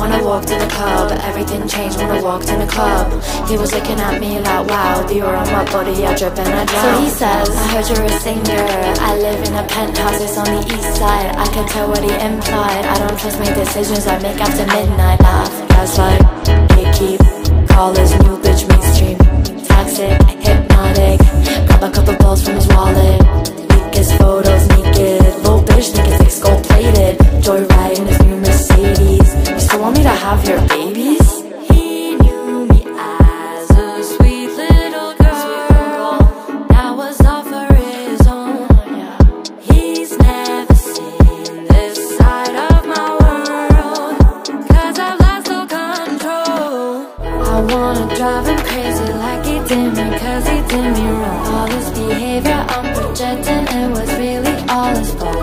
When I walked in the club, everything changed when I walked in the club. He was looking at me like, wow, the aura on my body, I drip and I drown. So he says, I heard you're a singer. I live in a penthouse, it's on the east side. I can tell what he implied. I don't trust my decisions I make after midnight. Laugh, gaslight, keep Call his new bitch mainstream. Toxic, hypnotic. Grab a couple balls from his wallet. Leak photos naked. Little bitch niggas like gold plated. After your babies? He knew me as a sweet little girl that was all for his own. He's never seen this side of my world, cause I've lost all control. I wanna drive him crazy like he did me, cause he did me wrong. All his behavior I'm projecting, it was really all his fault.